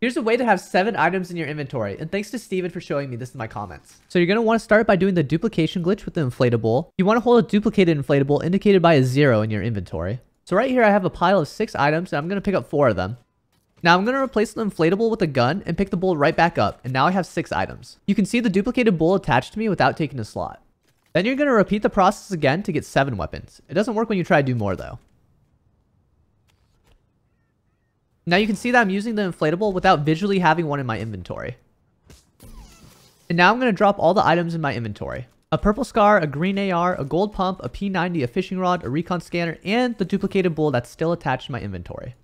Here's a way to have seven items in your inventory, and thanks to Steven for showing me this in my comments. So you're going to want to start by doing the duplication glitch with the inflate-a-bull. You want to hold a duplicated inflate-a-bull indicated by a zero in your inventory. So right here I have a pile of six items, and I'm going to pick up four of them. Now I'm going to replace the inflate-a-bull with a gun and pick the bull right back up, and now I have six items. You can see the duplicated bull attached to me without taking a slot. Then you're going to repeat the process again to get seven weapons. It doesn't work when you try to do more though. Now you can see that I'm using the inflate-a-bull without visually having one in my inventory. And now I'm going to drop all the items in my inventory. A purple scar, a green AR, a gold pump, a P90, a fishing rod, a recon scanner, and the duplicated bull that's still attached to my inventory.